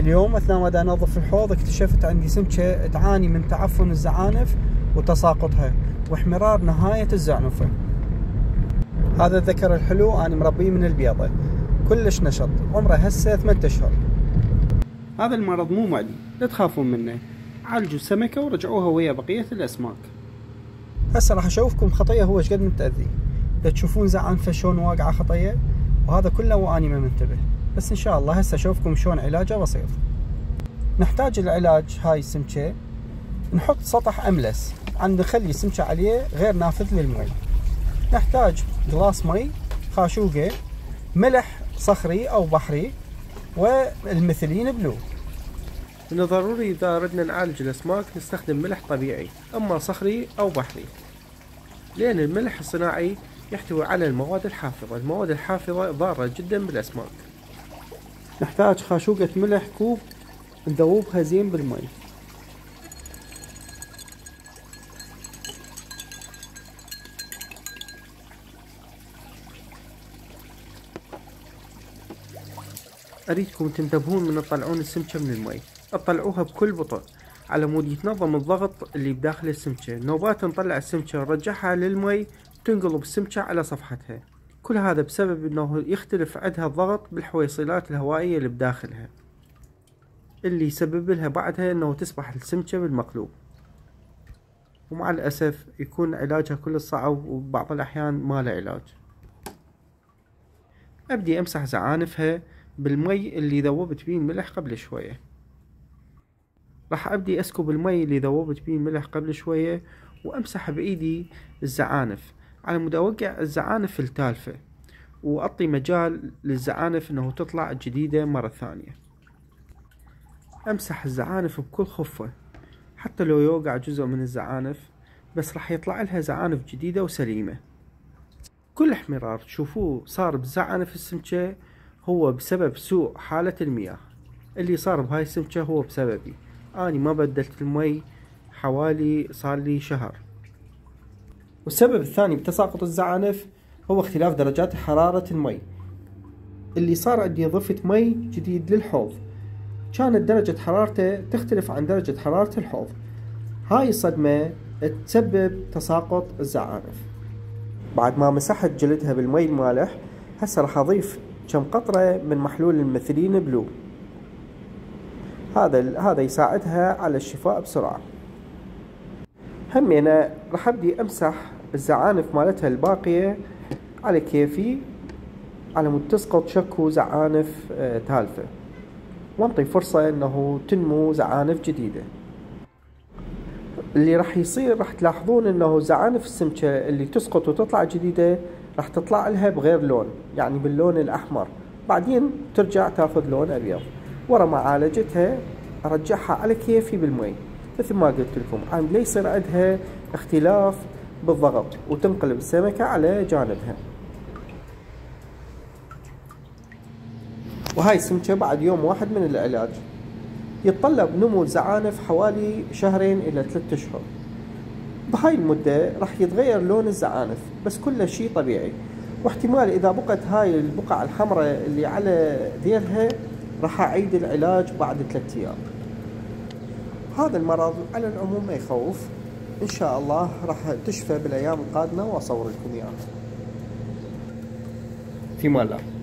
اليوم أثناء ما انظف الحوض اكتشفت عندي سمكة تعاني من تعفن الزعانف وتساقطها واحمرار نهاية الزعنفه هذا الذكر الحلو أنا مربيه من البيضة. كلش نشط عمره هسه 8 أشهر. هذا المرض مو معدي لا تخافون منه. عالجوا السمكة ورجعوها ويا بقية الأسماك. هسه راح أشوفكم خطية هو إيش قد متأذي. تشوفون زعنفه شلون واقعة خطية؟ وهذا كله واني ما منتبه. بس إن شاء الله هسه أشوفكم شلون علاجه بسيط. نحتاج العلاج هاي السمكة. نحط سطح أملس. عند نخلي السمكة عليه غير نافذ للمي نحتاج جلاس مي خاشوقة ملح صخري أو بحري والمثلين بلو. من الضروري إذا أردنا نعالج الأسماك نستخدم ملح طبيعي أما صخري أو بحري. لأن الملح الصناعي يحتوي على المواد الحافظة. المواد الحافظة ضارة جدا بالأسماك. نحتاج خاشوقة ملح كوب نذوبها زين بالمي. أريدكم تنتبهون من تطلعون السمكة من المي. تطلعوها بكل بطء على مود يتنظم الضغط اللي بداخل السمكة. نوبات نطلع السمكة نرجعها للمي تنقلب السمكة على صفحتها. كل هذا بسبب إنه يختلف عندها الضغط بالحويصلات الهوائية اللي بداخلها اللي يسبب لها بعدها إنه تسبح السمكة بالمقلوب. ومع الأسف يكون علاجها كل صعب وبعض الأحيان ما له علاج. أبدي أمسح زعانفها بالمي اللي ذوبت بيه الملح قبل شوية. راح أبدي أسكب المي اللي ذوبت بيه الملح قبل شوية وأمسح بإيدي الزعانف. على مود أوقع الزعانف التالفة وأعطي مجال للزعانف أنه تطلع جديدة مرة ثانية. أمسح الزعانف بكل خفة حتى لو يوقع جزء من الزعانف بس راح يطلع لها زعانف جديدة وسليمة. كل احمرار تشوفوه صار بزعانف السمكة هو بسبب سوء حالة المياه. اللي صار بهاي السمكة هو بسببي. أني ما بدلت المي حوالي صار لي شهر. والسبب الثاني بتساقط الزعانف هو اختلاف درجات حرارة المي. اللي صار عندي ضفة مي جديد للحوض. كانت درجة حرارته تختلف عن درجة حرارة الحوض. هاي الصدمة تسبب تساقط الزعانف. بعد ما مسحت جلدها بالمي المالح هسه راح أضيف كم قطرة من محلول ال methylene blue. هذا هذا يساعدها على الشفاء بسرعة. همي أنا راح أبدي أمسح الزعانف مالتها الباقية على كيفي على مود تسقط شكو زعانف آه، تالفة وأنطي فرصة إنه تنمو زعانف جديدة. اللي راح يصير راح تلاحظون إنه زعانف السمكة اللي تسقط وتطلع جديدة راح تطلع لها بغير لون يعني باللون الأحمر. بعدين ترجع تاخذ لون أبيض. ورا ما عالجتها أرجعها على كيفي بالمي. مثل ما قلت لكم عن لا يصير عندها اختلاف بالضغط وتنقلب السمكة على جانبها. وهاي السمكة بعد يوم واحد من العلاج. يتطلب نمو الزعانف حوالي شهرين إلى ثلاثة أشهر. بهاي المدة راح يتغير لون الزعانف بس كل شيء طبيعي. واحتمال إذا بقت هاي البقع الحمراء اللي على ذيلها راح أعيد العلاج بعد ثلاثة أيام. هذا المرض على العموم ما يخوف. إن شاء الله راح تشفى بالأيام القادمة وأصور لكم إياه. في مال. الله